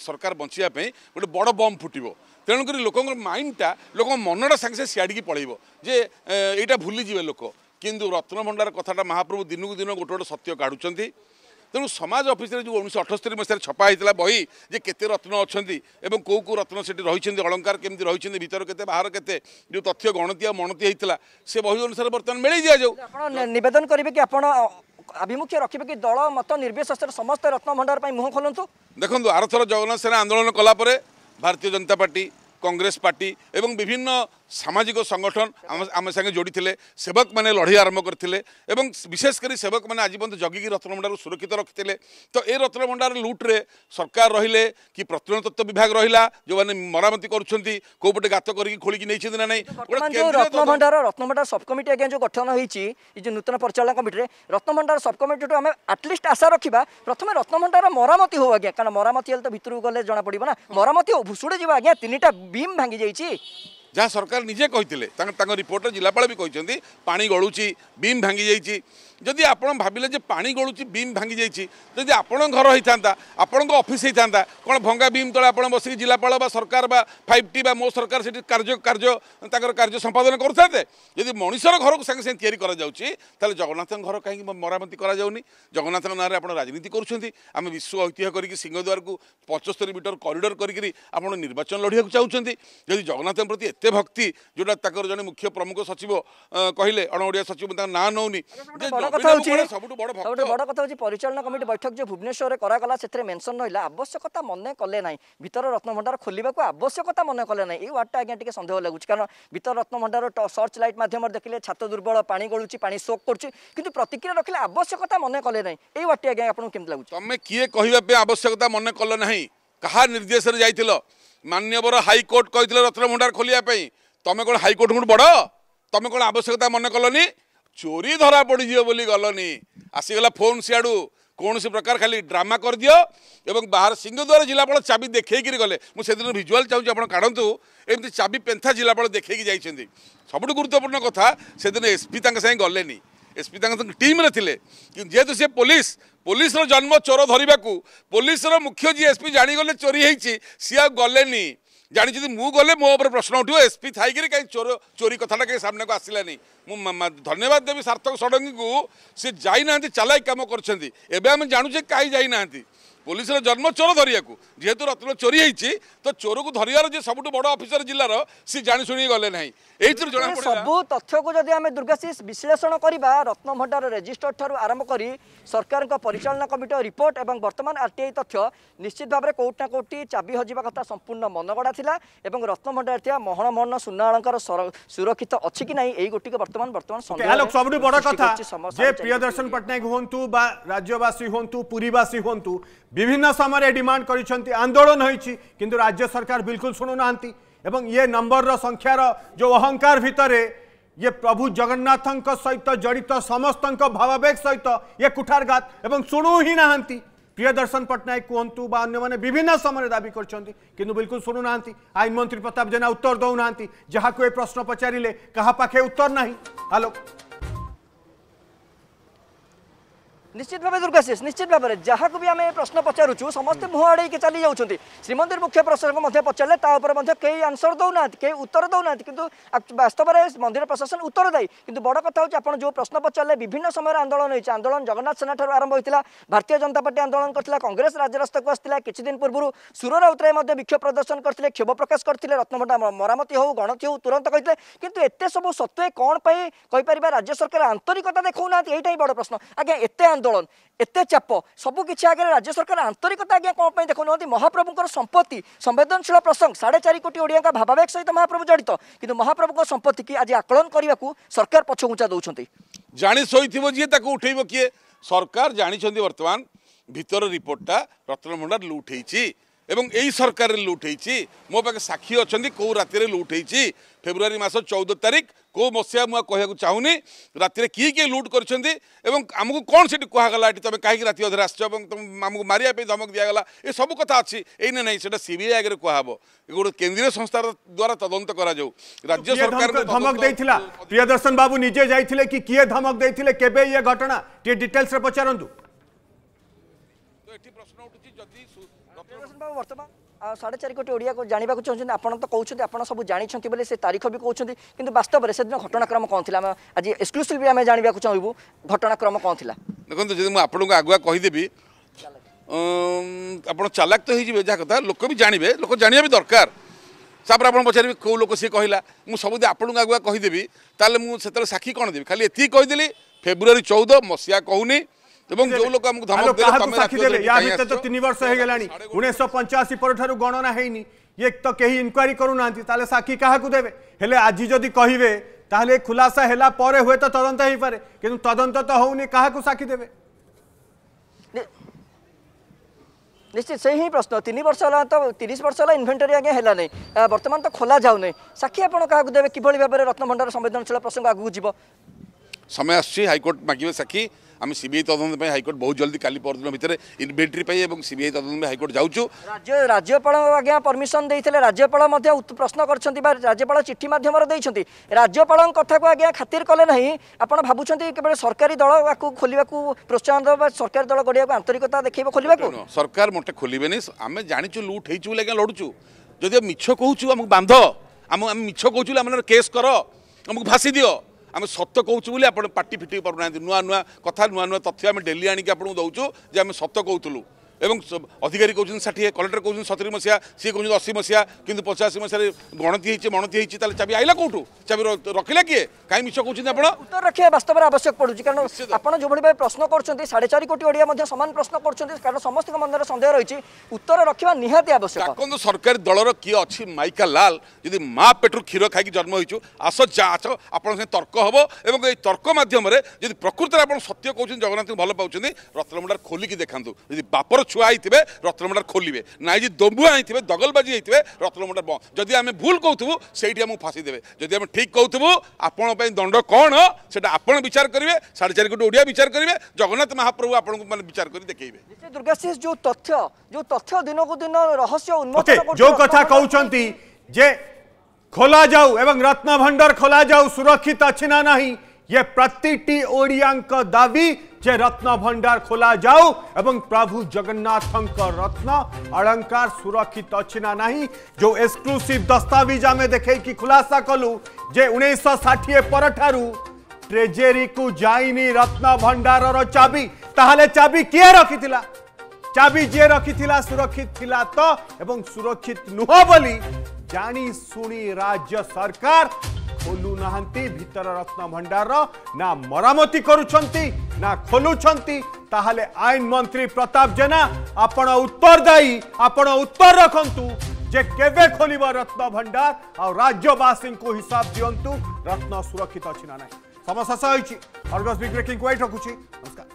ସରକାର ବଞ୍ଚାଇବା ପାଇଁ ଗୋଟେ ବଡ଼ ବମ୍ ଫୁଟିବ ତେଣୁକରି ଲୋକଙ୍କ ମାଇଣ୍ଡଟା ଲୋକଙ୍କ ମନଟା ସାଙ୍ଗେ ସାଙ୍ଗେ ସିଆଡ଼ିକି ପଳାଇବ ଯେ ଏଇଟା ଭୁଲିଯିବେ ଲୋକ କିନ୍ତୁ ରତ୍ନଭଣ୍ଡାର କଥାଟା ମହାପ୍ରଭୁ ଦିନକୁ ଦିନ ଗୋଟେ ଗୋଟେ ସତ୍ୟ କାଢ଼ୁଛନ୍ତି ତେଣୁ ସମାଜ ଅଫିସରେ ଯେଉଁ ଉଣେଇଶହ ଅଠସ୍ତରୀ ମସିହାରେ ଛପା ହେଇଥିଲା ବହି ଯେ କେତେ ରତ୍ନ ଅଛନ୍ତି ଏବଂ କେଉଁ କେଉଁ ରତ୍ନ ସେଠି ରହିଛନ୍ତି ଅଳଙ୍କାର କେମିତି ରହିଛନ୍ତି ଭିତର କେତେ ବାହାର କେତେ ଯେଉଁ ତଥ୍ୟ ଗଣତି ଆଉ ମଣତି ହେଇଥିଲା ସେ ବହି ଅନୁସାରେ ବର୍ତ୍ତମାନ ମିଳେଇ ଦିଆଯାଉ ଆପଣ ନିବେଦନ କରିବେ କି ଆପଣ ଆଭିମୁଖ୍ୟ ରଖିବେ କି ଦଳ ମତ ନିର୍ବିଶେଷରେ ସମସ୍ତେ ରତ୍ନଭଣ୍ଡାର ପାଇଁ ମୁହଁ ଖୋଲନ୍ତୁ ଦେଖନ୍ତୁ ଆରଥର ଜଗନ୍ନାଥ ସେନା ଆନ୍ଦୋଳନ କଲାପରେ ଭାରତୀୟ ଜନତା ପାର୍ଟି କଂଗ୍ରେସ ପାର୍ଟି ଏବଂ ବିଭିନ୍ନ ସାମାଜିକ ସଂଗଠନ ଆମ ଆମ ସାଙ୍ଗେ ଯୋଡ଼ିଥିଲେ ସେବକମାନେ ଲଢ଼େଇ ଆରମ୍ଭ କରିଥିଲେ ଏବଂ ବିଶେଷ କରି ସେବକମାନେ ଆଜି ପର୍ଯ୍ୟନ୍ତ ଜଗିକି ରତ୍ନଭଣ୍ଡାରକୁ ସୁରକ୍ଷିତ ରଖିଥିଲେ ତ ଏ ରତ୍ନଭଣ୍ଡାର ଲୁଟ୍ରେ ସରକାର ରହିଲେ କି ପ୍ରତ୍ନତତ୍ତ୍ୱ ବିଭାଗ ରହିଲା ଯେଉଁମାନେ ମରାମତି କରୁଛନ୍ତି କେଉଁପଟେ ଗାତ କରିକି ଖୋଳିକି ନେଇଛନ୍ତି ନା ନାହିଁ ରତ୍ନଭଣ୍ଡାର ରତ୍ନଭଣ୍ଡାର ସବ୍ କମିଟି ଆଜ୍ଞା ଯେଉଁ ଗଠନ ହେଇଛି ଏ ଯେଉଁ ନୂତନ ପରିଚାଳନା କମିଟିରେ ରତ୍ନଭଣ୍ଡାର ସବ୍ କମିଟିଠୁ ଆମେ ଆଟଲିଷ୍ଟ ଆଶା ରଖିବା ପ୍ରଥମେ ରତ୍ନଭଣ୍ଡାର ମରାମତି ହଉ ଆଜ୍ଞା କାରଣ ମରାମତି ହେଲେ ତ ଭିତରକୁ ଗଲେ ଜଣାପଡ଼ିବ ନା ମରାମତି ହଉ ଭୁଷୁଡ଼ି ଯିବ ଆଜ୍ଞା ତିନିଟା ବିମ୍ ଭାଙ୍ଗି ଯାଇଛି ଯାହା ସରକାର ନିଜେ କହିଥିଲେ ତାଙ୍କ ତାଙ୍କ ରିପୋର୍ଟରେ ଜିଲ୍ଲାପାଳ ବି କହିଛନ୍ତି ପାଣି ଗଳୁଛି ବିମ୍ ଭାଙ୍ଗି ଯାଇଛି ଯଦି ଆପଣ ଭାବିଲେ ଯେ ପାଣି ଗଳୁଛି ବିମ୍ ଭାଙ୍ଗି ଯାଇଛି ଯଦି ଆପଣଙ୍କ ଘର ହେଇଥାନ୍ତା ଆପଣଙ୍କ ଅଫିସ୍ ହେଇଥାନ୍ତା କ'ଣ ଭଙ୍ଗା ବିମ୍ ତଳେ ଆପଣ ବସିକି ଜିଲ୍ଲାପାଳ ବା ସରକାର ବା ଫାଇଭ୍ ଟି ବା ମୋ ସରକାର ସେଠି କାର୍ଯ୍ୟ କାର୍ଯ୍ୟ ତାଙ୍କର କାର୍ଯ୍ୟ ସମ୍ପାଦନ କରୁଥାନ୍ତେ ଯଦି ମଣିଷର ଘରକୁ ସାଙ୍ଗେ ସାଙ୍ଗେ ତିଆରି କରାଯାଉଛି ତାହେଲେ ଜଗନ୍ନାଥଙ୍କ ଘର କାହିଁକି ମରାମତି କରାଯାଉନି ଜଗନ୍ନାଥଙ୍କ ନାଁରେ ଆପଣ ରାଜନୀତି କରୁଛନ୍ତି ଆମେ ବିଶ୍ୱ ଐତିହ୍ୟ କରିକି ସିଂହଦ୍ୱାରକୁ ପଞ୍ଚସ୍ତରୀ ମିଟର କରିଡ଼ର କରିକି ଆପଣ ନିର୍ବାଚନ ଲଢ଼ିବାକୁ ଚାହୁଁଛନ୍ତି ଯଦି ଜଗନ୍ନାଥଙ୍କ ପ୍ରତି ଏତେ ଭକ୍ତି ଯେଉଁଟା ତାଙ୍କର ଜଣେ ମୁଖ୍ୟ ପ୍ରମୁଖ ସଚିବ କହିଲେ ଅଣ ଓଡ଼ିଆ ସଚିବ ତାଙ୍କ ନାଁ ନେଉନି বড় কথা হচ্ছে ସବୁଠୁ বড় কথা হচ্ছে পরিচালনা কমিটি বৈঠক যে ভুবনেশ্বরে করা গলা সেতরে মেনশন রহিলা আবশ্যকতা মনে কলে নাই ভিতর রত্নভণ্ডার খোলিবাকু আবশ্যকতা মনে কলে নাই এই ওয়ার্ডটা আজ্ঞা টিকে সন্দেহ লাগুছে কারণ ভিতর রত্নভণ্ডার সর্চ লাইট মাধ্যমে দেখলে ছাত দুর্বল পানি গলুচি পানি সোক করছে কিন্তু প্রতিক্রিয়া রাখলে আবশ্যকতা মনে কলে নাই এই ওয়ার্ডটি আজ্ঞা আপনার কেমন লাগুছে তুমি কি কহবা আবশ্যকতা মনে কল না কাহা নির্দেশে যাই মানবর হাইকোর্ট কে রত্নভণ্ডার খোলিয়া তুমি কোণ হাইকোর্ট বড় তুমি কোণ আবশ্যকতা মনে কলনি চোরি ধরা পড়িযিব বলি গলনি আসিগলা ফোন সিয়াড়ু কৌশি প্রকার খালি ড্রামা করদিও এবং বাহার সিংহদ্বার জেলাপাল চাবি দেখাইকি গলে মু সেদিন ভিজুয়াল চাহুছি আপনার কাড়ু এমনি চাবি পেন্থা জেলাপাল দেখাইকি যাই সবুঠ গুরুত্বপূর্ণ কথা সেদিন এসপি তাঙ্ক সাথে গলেনি এসপি তাঙ্ক টিমরে লে কিন্তু যেহেতু সে পুলিশ পুলিশর জন্ম চোর ধরা পুলিশর মুখ্য যে এসপি জাগলে চোরি হয়েছি সি আর গলেনি ଜାଣିଛନ୍ତି ମୁଁ ଗଲେ ମୋ ଉପରେ ପ୍ରଶ୍ନ ଉଠିବ ଏସ୍ପି ଥାଇକିରି କାହିଁ ଚୋର ଚୋରି କଥାଟା କାହିଁ ସାମ୍ନାକୁ ଆସିଲାନି ମୁଁ ଧନ୍ୟବାଦ ଦେବି ସାର୍ଥକ ଷଡ଼ଙ୍ଗୀଙ୍କୁ ସେ ଯାଇନାହାନ୍ତି ଚାଲାକି କାମ କରିଛନ୍ତି ଏବେ ଆମେ ଜାଣୁଛେ କାହିଁ ଯାଇନାହାନ୍ତି ପୋଲିସର ଜନ୍ମ ଚୋର ଧରିବାକୁ ଯେହେତୁ ରତ୍ନ ଚୋରି ହେଇଛି ତ ଚୋରକୁ ଧରିବାର ଯେ ସବୁଠୁ ବଡ଼ ଅଫିସର ଜିଲ୍ଲାର ସେ ଜାଣିଶୁଣି ଗଲେ ନାହିଁ ଏଇଥିରୁ ଜଣା ସବୁ ତଥ୍ୟକୁ ଯଦି ଆମେ ଦୁର୍ଗାଶିଷ ବିଶ୍ଳେଷଣ କରିବା ରତ୍ନ ଭଣ୍ଡାର ରେଜିଷ୍ଟର ଠାରୁ ଆରମ୍ଭ କରି ସରକାରଙ୍କ ପରିଚାଳନା କମିଟିର ରିପୋର୍ଟ ଏବଂ ବର୍ତ୍ତମାନ ଆର୍ଟିଆଇ ତଥ୍ୟ ନିଶ୍ଚିତ ଭାବରେ କୋଉଠି ନା କୋଉଠି ଚାବି ହଜିବା କଥା ସମ୍ପୂର୍ଣ୍ଣ ମନଗଢ଼ା ଥିଲା ଏବଂ ରତ୍ନ ଭଣ୍ଡାର ଥିବା ମହଣ ମହଣ ସୁନା ଅଳଙ୍କାର ସୁରକ୍ଷିତ ଅଛି କି ନାହିଁ ଏଇ ଗୋଟିକ ବର୍ତ୍ତମାନ ବର୍ତ୍ତମାନ ସନ୍ଦେହ ସବୁଠୁ ବଡ଼ କଥା ଯେ ପ୍ରିୟଦର୍ଶନ ପଟ୍ଟନାୟକ ହୁଅନ୍ତୁ ବା ରାଜ୍ୟବାସୀ ହୁଅନ୍ତୁ ପୁରୀବାସୀ ହୁଅନ୍ତୁ বিভিন্ন সামারে ডিমান্ড কৰিছন্তি আন্দোলন হৈচি কিন্তু ৰাজ্য চৰকাৰ বিলকুল শুনো নাନ୍ତି আৰু ইয়ে নম্বৰৰ সংখ্যাৰ যো অহংকাৰ ভিতৰে ইয়ে প্ৰভু জগন্নাথଙ୍କ সৈতে জড়িত সমস্তଙ୍କ ভাবাবেগ সৈতে ইয়ে কুঠাৰঘাট আৰু শুনো হি নাନ୍ତି প্ৰিয় দৰ্শন পটনায় কওঁতু বা অন্য মানে বিভিন্ন সামৰে দাবী কৰিছন্তি কিন্তু বিলকুল শুনো নাନ୍ତି আই মন্ত্ৰী পট্টৱ যেন উত্তৰ দও নাନ୍ତି যাহকৈ প্ৰশ্ন পচাৰিলে কহা পাखे উত্তৰ নাই হালো निश्चित भावे दुर्गाशिष निश्चित भी जहाँको प्रश्न पचाछु समस्तै मुह अडक चाहिँ श्रीमन्दिर मुख्य प्रश्नकोमा पचारे तापरमा केही आन्सर दो ना केही उत्तर दो वास्तव मन्दिर प्रशासन उत्तर दायी कि बड कथा प्रश्न पचारे विभिन्न समय आंदोलन आन्दोलन हुन्छ आंदोलन जगन्नाथ सेना आरंभ आरम्भ भारतीय जनता पार्टी आंदोलन पर्टी आन्दोलन गरिग्रेस राजरास्ताको आसिला कति दिन पूर्व सुर राउतराईमा वोभ प्रदर्शन गरिभ प्रकाश रत्नभण्डा मरमति हौ गणति हौ तुरन्त एतेसबु सत्ते राज्य सरकार आन्तरिकता देखाउँदै एटा है बड प्रश्न अत ଆନ୍ଦୋଳନ ଏତେ ଚାପ ସବୁକିଛି ଆଗରେ ରାଜ୍ୟ ସରକାର ଆନ୍ତରିକତା ଆଜ୍ଞା କ'ଣ ପାଇଁ ଦେଖୁନାହାନ୍ତି ମହାପ୍ରଭୁଙ୍କର ସମ୍ପତ୍ତି ସମ୍ବେଦନଶୀଳ ପ୍ରସଙ୍ଗ ସାଢ଼େ ଚାରି କୋଟି ଓଡ଼ିଆଙ୍କ ଭାବାବେଗ ସହିତ ମହାପ୍ରଭୁ ଜଡ଼ିତ କିନ୍ତୁ ମହାପ୍ରଭୁଙ୍କ ସମ୍ପତ୍ତିକି ଆଜି ଆକଳନ କରିବାକୁ ସରକାର ପଛଘୁଞ୍ଚା ଦେଉଛନ୍ତି ଜାଣି ଶୋଇଥିବ ଯିଏ ତାକୁ ଉଠେଇବ କିଏ ସରକାର ଜାଣିଛନ୍ତି ବର୍ତ୍ତମାନ ଭିତର ରିପୋର୍ଟଟା ରତ୍ନଭଣ୍ଡାର ଲୁଟ୍ ହେଇଛି এবং এই সরকারের লুট হয়েছি মো পাখে সাক্ষী অনেক কেউ রাতে লুট হয়েছি ফেব্রুয়ারি মাস চৌদ তারিখ কেউ মশিয়া মু কহা চাহুনি রাতে কি কি লুট করছেন এবং আমি কোণ সেটি কুহগলা এটি তুমি কাহি রাতে অধরে আসছ এবং আমি মারিয়া ধমক দিয়েগলা এসব কথা অনেক এই না নাই সেটা সিবিআই আগে কুহব গোটে কেন্দ্রীয় সংস্থার দ্বারা তদন্ত করা যাও রাজ্য সরকার ধমক দিয়েছিল প্রিয়দর্শন বাবু নিজে যাই কি কি ধমক দিয়েছিল কেবে ইয়ে ঘটনা টিকে ডিটেলস পচারত এটি প্রশ্ন উঠুছি যদি ବାବୁ ବର୍ତ୍ତମାନ ସାଢ଼େ ଚାରି କୋଟି ଓଡ଼ିଆ ଜାଣିବାକୁ ଚାହୁଁଛନ୍ତି ଆପଣ ତ କହୁଛନ୍ତି ଆପଣ ସବୁ ଜାଣିଛନ୍ତି ବୋଲି ସେ ତାରିଖ ବି କହୁଛନ୍ତି କିନ୍ତୁ ବାସ୍ତବରେ ସେଦିନ ଘଟଣାକ୍ରମ କ'ଣ ଥିଲା ଆମେ ଆଜି ଏକ୍ସକ୍ଲୁସିଭ୍ ବି ଆମେ ଜାଣିବାକୁ ଚାହିଁବୁ ଘଟଣାକ୍ରମ କ'ଣ ଥିଲା ଦେଖନ୍ତୁ ଯଦି ମୁଁ ଆପଣଙ୍କୁ ଆଗୁଆ କହିଦେବି ଆପଣ ଚାଲାକ ତ ହେଇଯିବେ ଯାହା କଥା ଲୋକ ବି ଜାଣିବେ ଲୋକ ଜାଣିବା ବି ଦରକାର ତାପରେ ଆପଣ ପଚାରିବେ କେଉଁ ଲୋକ ସିଏ କହିଲା ମୁଁ ସବୁଦି ଆପଣଙ୍କୁ ଆଗୁଆ କହିଦେବି ତାହେଲେ ମୁଁ ସେତେବେଳେ ସାକ୍ଷୀ କ'ଣ ଦେବି ଖାଲି ଏତିକି କହିଦେଲି ଫେବୃଆରୀ ଚଉଦ ମସିହା କହୁନି এবং যে লোক আমাকে ধমক দিলে কামে রাখি দেবে ইয়া ভিতরে তো 3 বর্ষ হয়ে গেলানি 1985 পরঠারু গণনা হেইনি ইয়ে তো কেহি ইনকোয়ারি করু নাহান্তি তাহলে সাক্ষী কাহাকু দেবে হেলে আজি যদি কহিবে তাহলে খুলাসা হেলা পরে হুয়ে তো তদন্ত হইপারে কিন্তু তদন্ত তো হউনি কাহাকু সাক্ষী দেবে निश्चित से ही प्रश्न तीन वर्ष होला तो तीस वर्ष होला इनभेन्टरी आज्ञा है ना बर्तमान तो खोल जाऊना साक्षी आप क्या देवे कि भाव में रत्नभंडार संवेदनशील प्रसंग आगे जी समय आसकोर्ट मागे साक्षी আমি সিবিআই তদন্ত পাই হাইকোর্ট বহু জলদি কালি পরদিন ভিতরে ইনভেন্ট্রি পাই এবং সিবিআই তদন্ত পাই হাইকোর্ট যাচ্ছু রাজ্য রাজ্যপাল আজ্ঞা পরমিশন দিয়েছিল রাজ্যপাল মধ্যে প্রশ্ন করছেন বা রাজ্যপাল চিঠি মাধ্যমে দিয়েছেন রাজ্যপাল কথাকে আজ্ঞা খাতির কলে না আপনার ভাবুছেন কেবল সরকারি দল আকু খোলা প্রোৎসাহন দেব বা সরকারি দল গড়া আন্তরিকতা দেখব খোলা সরকার মোটে খোলবেনি আমি জাঁচু লুট হয়েছু বলে আজ্ঞা লড়ুছু যদি মিছ কৌছু আমি বাঁধ আমি মিছ কৌছু আমার কেস কর আমাকে ভাসি দিও आम सत कौचु आप पार्टी फिटे पारना नुआ नुआ कथा नुआ नुआ तथ्य आम डेली आणिक आपको दौचु जे आम सत कौलू এবং অধিকারী কৌন ষাঠিয়ে কলেক্টর কৌন সতেরি মশিয়া সি কৌন অশি মশিয়া কিন্তু পঁচাশি মশায় গণতি হয়েছে মণতি হয়েছে তাহলে চাবি আইলা কোটু চাবি রখিলে কি কাই মিছ কৌন আপনার উত্তর রাখা বাস্তবের আবশ্যক পড়ুছি কারণ আপনার যেভাবে ভাবে প্রশ্ন করছেন সাড়ে চারি কোটি ওড়িয়া মধ্যে সমান প্রশ্ন করছেন কারণ সমস্ত মধ্যে সন্দেহ রয়েছে উত্তর রাখা নিহতি আবশ্যক দেখুন সরকারি দলর কি অছি মাইকা লাল যদি মা পেটু ক্ষীর খাইকি জন্ম হয়েছু আস যা আস আপনার সঙ্গে তর্ক হব এবং এই তর্ক মাধ্যমে যদি প্রকৃতরে আপনার সত্য কৌন জগন্নাথ ভালো পাচ্ছেন রত্নমুন্ডার খোলিকি দেখা যদি বাপর ছুয়া হয়েছে রত্নমুণ্ডার খোলবে না যদি দম্বুয়া হয়েছে দগলবাজি হয়েছে রত্নমুণ্ডার বন্ধ যদি আমি ভুল কৌথু সেইটি আমি ফাঁসি দেবে যদি আমি ঠিক কৌথু আপনার দণ্ড কণ সেটা আপনার বিচার করবে সাড়ে চারি কোটি ওড়িয়া বিচার করবে জগন্নাথ মহাপ্রভু আপনার মানে বিচার করে দেখবে দুর্গাশিষ যে তথ্য যে তথ্য দিনকু দিন রহস্য উন্মোচন যে কথা কৌঁচি যে খোলা যাও এবং রত্ন খোলা যাও সুরক্ষিত আছে না ये प्रति ओडिया दावी जे रत्न भंडार खोल जाऊ एवं प्रभु जगन्नाथ रत्न अलंकार सुरक्षित अच्छी ना नहीं जो एक्सक्लूसिव दस्तावेज आम देखे कि खुलासा कलु जे उन्नीस पर ट्रेजेरी को जाइनी रत्न भंडार चाबी ताहले चाबी किए रखी चाबी जे रखी सुरक्षित थिला तो एवं सुरक्षित नुह बोली जानी सुनी राज्य सरकार खोलूना भितर रत्न भंडार ना मरामती करा खोलुंटे आईन मंत्री प्रताप जेना आपण उत्तरदायी आपण उत्तर रखतु जे के खोल रत्न भंडार आ राज्यवासी को हिसाब दिंतु रत्न सुरक्षित अच्छी ना ना समय शेष होगस ब्रेकिंग वाइट रखुच्छी नमस्कार